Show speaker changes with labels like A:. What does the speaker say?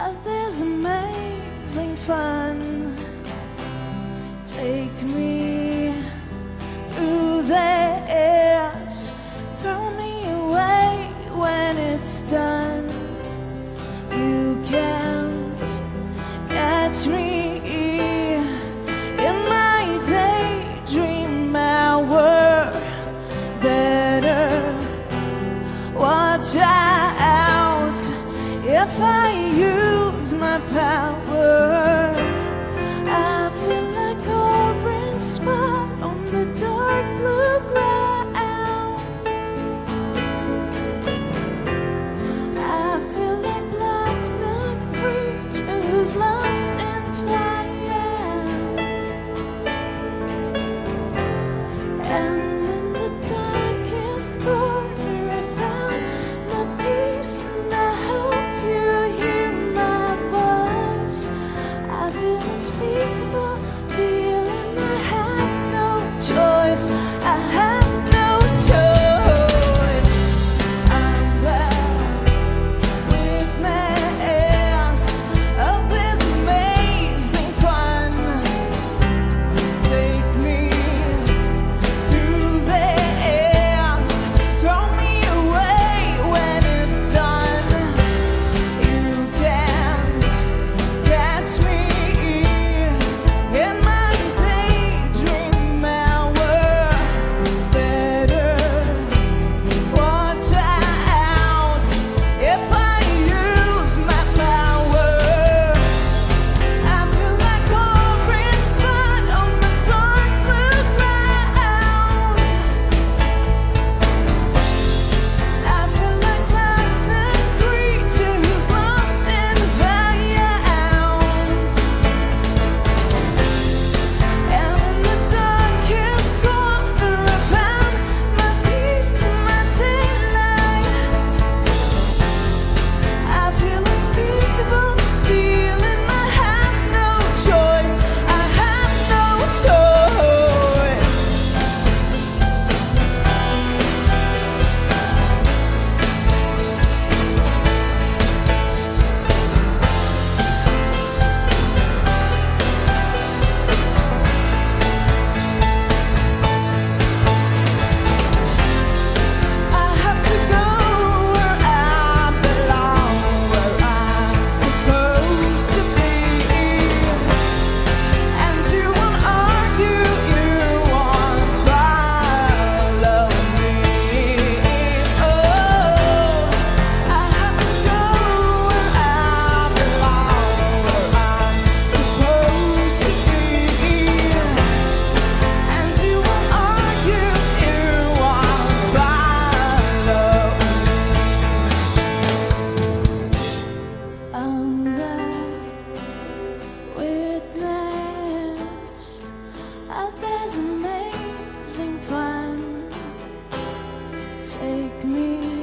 A: at this amazing fun. Take me through the airs, throw me away when it's done. You can't catch me in my daydream hour. Better watch out if I use lose my power. I feel like orange smoke. feelings being friend. Take me